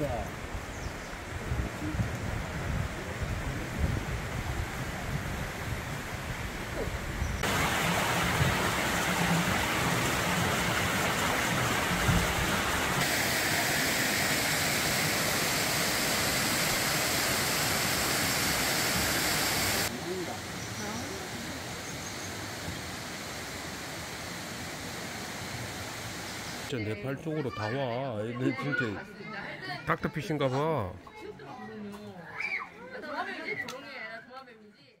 얘기가. 진짜 네팔 쪽으로 다 와. 얘네 진짜 닥터피쉬인가 봐. 도마뱀이지? 조롱해. 나 도마뱀이지?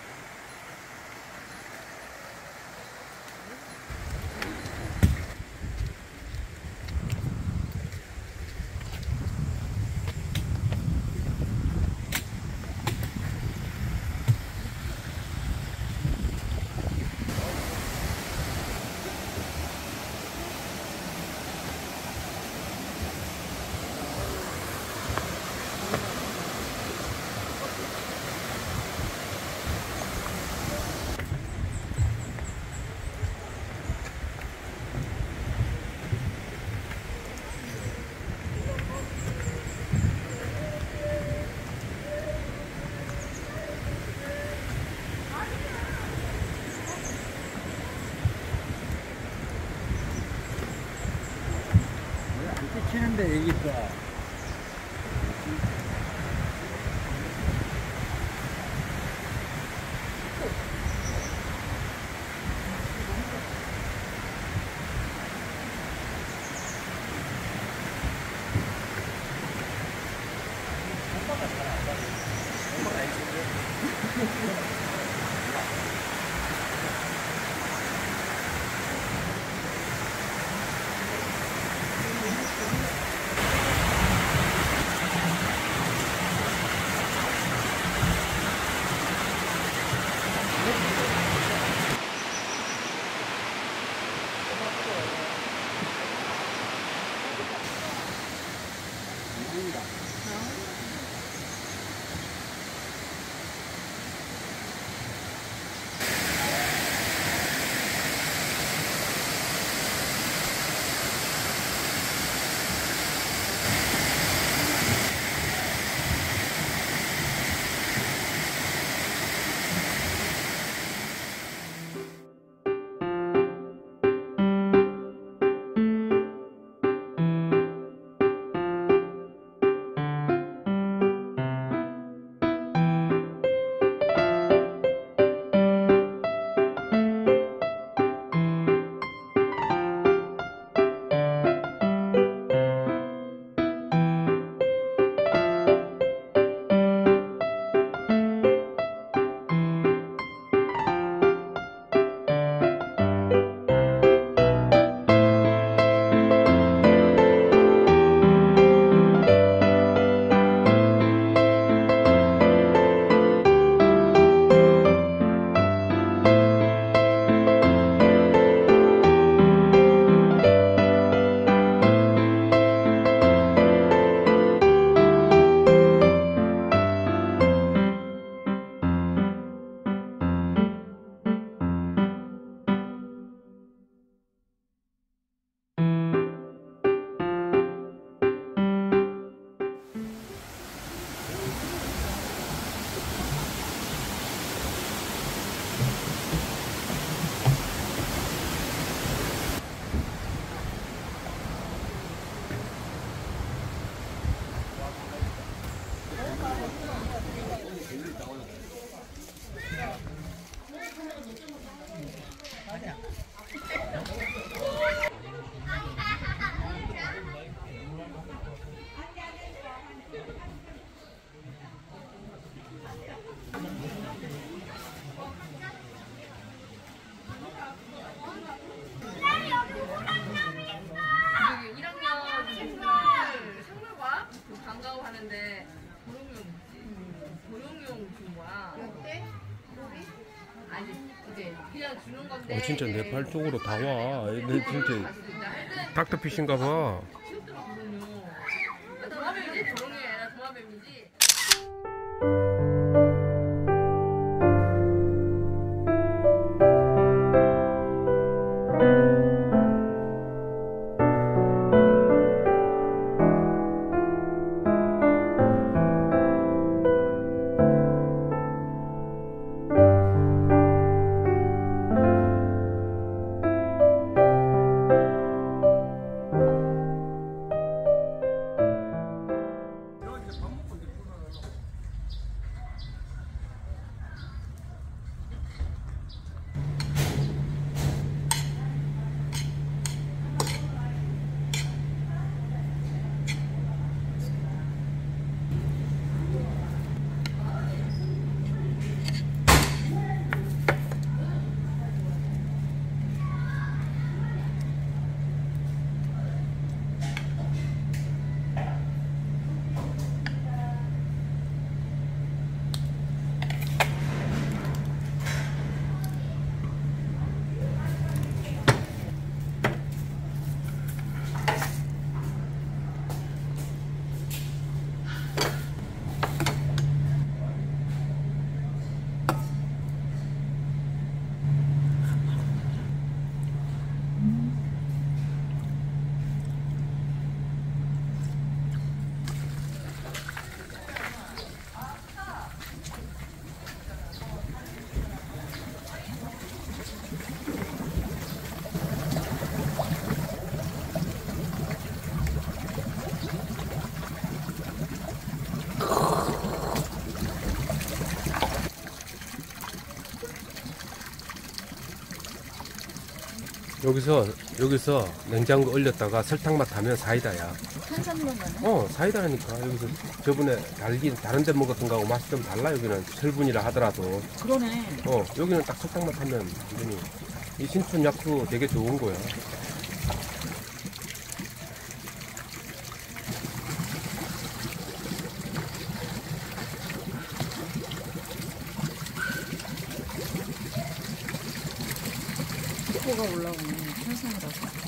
There you go. 먹으라고 하는데 보름용 보름용 준 거야. 때? 아니 이제 그냥 주는 건데. 어, 진짜 네팔 쪽으로 다 와. 애들 진짜 닥터피쉬인가 봐. 아, 도마뱀이지 보름용이 아니라 도마뱀이지. 여기서 여기서 냉장고 얼렸다가 설탕 맛 하면 사이다야. 어 사이다라니까 여기서 저번에 달기 다른 데 먹었던 거하고 맛이 좀 달라 여기는 철분이라 하더라도 그러네. 어 여기는 딱 설탕 맛 하면 완전히 이 신춘 약수 되게 좋은 거야. 코가 올라오네. 탄산이라서.